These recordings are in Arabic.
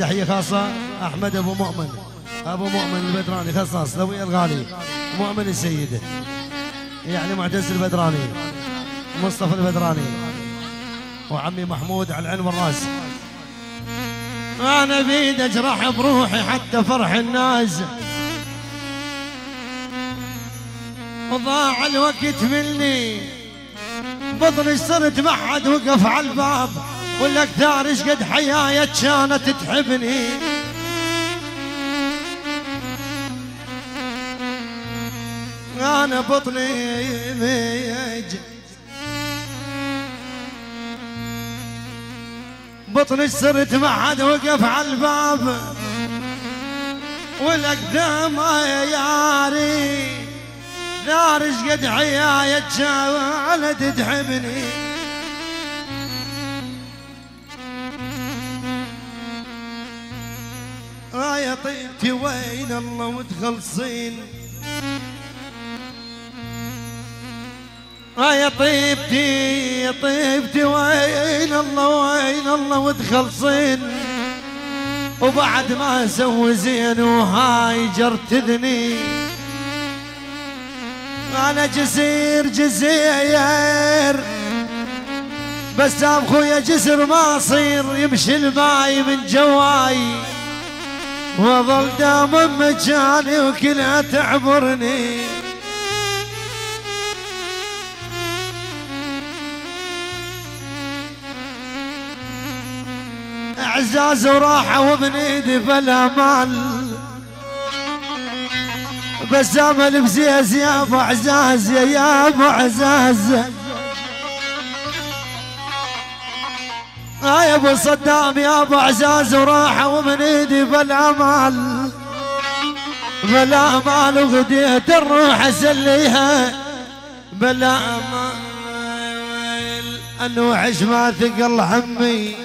تحية خاصة أحمد أبو مؤمن. أبو مؤمن البدراني خصاص لوي الغالي. مؤمن السيد. يعني معتز البدراني. مصطفى البدراني. وعمي محمود على العين والرأس. أنا بيد أجرح بروحي حتى فرح الناس. وضاع الوقت مني. بطني صرت ما حد وقف على الباب. ولا كثار إيش قد حيايا كانت تحبني. أنا بطني ميج. بطني صرت ما حد وقف على الباب. والأقدام يا ياري. نار إيش قد حيايا كانت تحبني. يا طيبتي وين الله وتخلصين. آه يا طيبتي يا طيبتي وين الله وين الله وتخلصين. وبعد ما أسوي زين وهاي جرتذني أنا جسير جزير. بس خويا جسر ما صير يمشي الماي من جواي. وظل دام مكاني وكلها تعبرني. إعزاز وراحة وابن إيدي فلا مال بس أمل بزيز يا أبو عزاز يا, أبو عزاز. يا ابو صدام يا ابو عزاز وراحة ومن ايدي بالامال بالامال وغديت الروح اسليها بالامال انوحش ما ثقل همي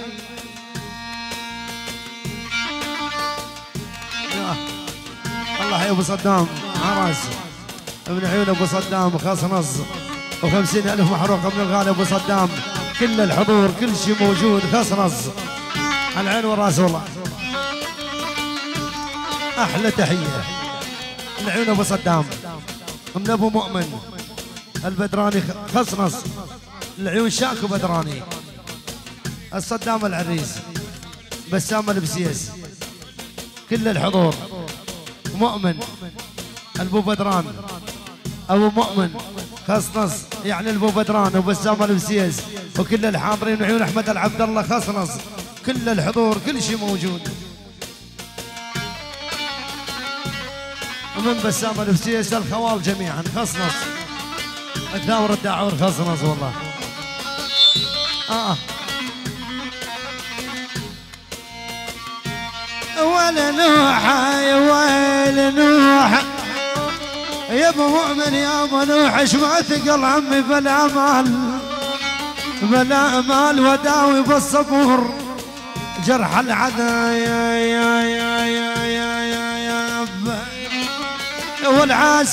الله يا ابو صدام عراس ابن عيون ابو صدام خصنص وخمسين ألف محروق من الغالي ابو صدام. كل الحضور كل شيء موجود على العين والرأس والله. أحلى تحية. العيون أبو صدام. من أبو مؤمن. البدراني خصنص العيون شاكو بدراني الصدام العريس. بسام البسيس. كل الحضور. مؤمن. البو بدران. أبو مؤمن. خصنص يعني البو بدران وبسام البسيس. وكل الحاضرين وعيون أحمد العبد الله خصنص كل الحضور كل شيء موجود. ومن بسام البسيس الخوال جميعا خصنص الثاور الداعور خصنص والله. آه. ولا نوحة يا ويل نوحة يا أبو مؤمن يا أبو نوح ما ثقل عمي بالامال بالامال وداوي بالصبور. جرح العدا يا يا يا يا يا يا يا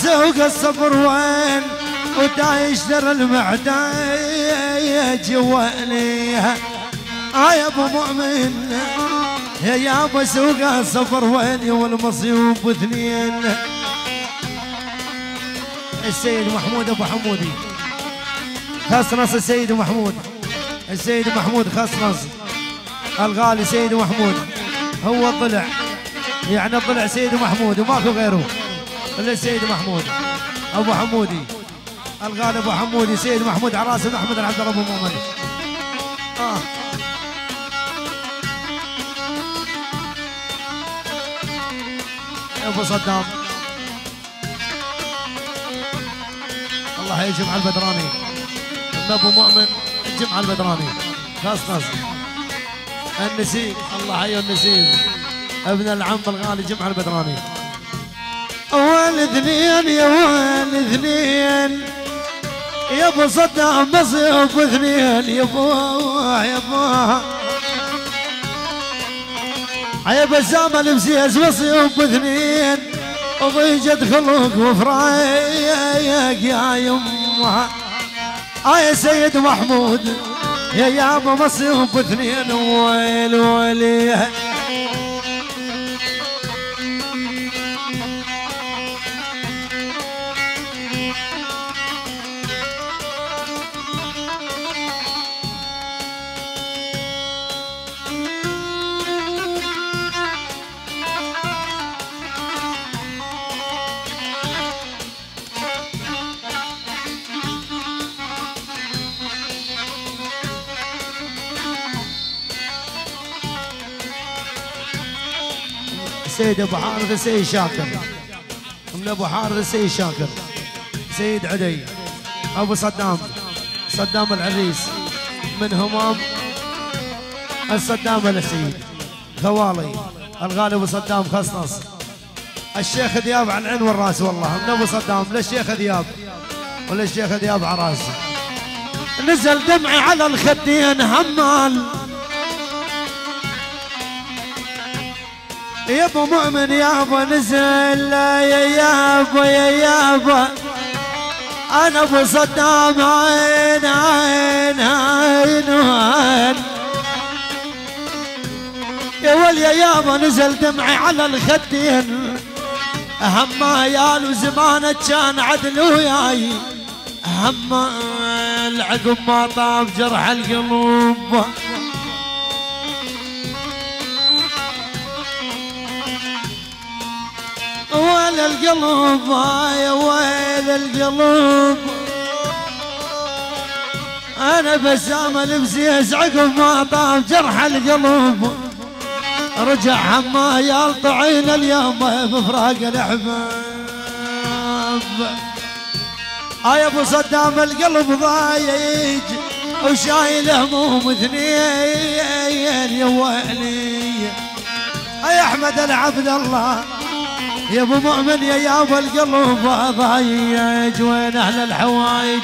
وقصبر وين؟ ودايش در المعداية جواليها آه يا أبو مؤمن يا يا أبو سوق الصفر وين؟ والمصيوب اثنين. السيد محمود أبو حمودي. خصنص السيد محمود. السيد محمود خصنص الغالي سيد محمود. هو الضلع. يعني الضلع سيد محمود وماكو غيره. إلا السيد محمود. أبو حمودي. الغالي أبو حمودي. سيد محمود عراس بن احمد العبد ابو مؤمن آه. أبو صدام. الله يجمع البدراني. ابو مؤمن جمع البدراني خاص خاص النسيم الله حي النسيم. ابن العم الغالي جمع البدراني اثنين يا اثنين يا أبو صدام بصيف اثنين يا أبو يا أبو. يا بسام المسيس بصيف اثنين وضيجة خلق وفرايق يا يمها آه يا سيد محمود يا يابا مصيب اثنين ويل ويلي سيد أبو حارث السيد شاكر. من أبو حارث السيد شاكر. سيد عدي. أبو صدام. صدام العريس من همام الصدام السيد خوالي الغالي أبو صدام خصنص. الشيخ ذياب على العين والراس والله. من أبو صدام للشيخ ذياب. وللشيخ ذياب على راسه نزل دمعي على الخدين همال. يا ابو مؤمن يا ابو نزل يا يابا يا يابا أنا أبو صدام عين عين عين عين. يا ول يا يابا نزل دمعي على الخدين. هم عيال وزمانه كان عدل وياي. هم العقب ما طاب جرح القلوب. القلب يا ويل القلب. أنا بسام البسيس عقب ما طاب جرح القلوب رجع حما يلطعين اليوم بفراق الأحباب. يا أبو صدام القلب ضايج وشايل هموم اثنين يا ويلي. يا أحمد العبد الله يا ابو مؤمن يا يابا القلب ضايج وين أهل الحوايج.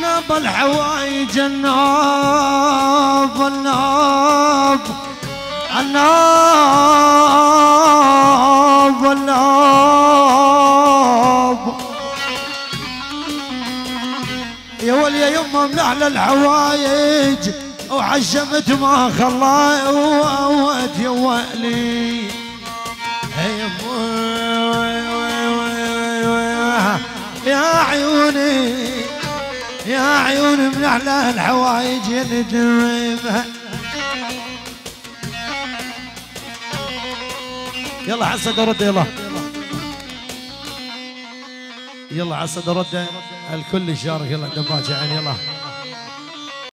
ناب الحوايج الناب الناب الناب الناب. يا ولي يا يما من أحلى الحوايج وحشمت ما خلى ووت يا ولي. يا عيوني. يا عيون من أحلى الحوايج اللي يلا حسد رد يلا. يلا حسد رد. الكل يشارك يلا دباجة عين يلا.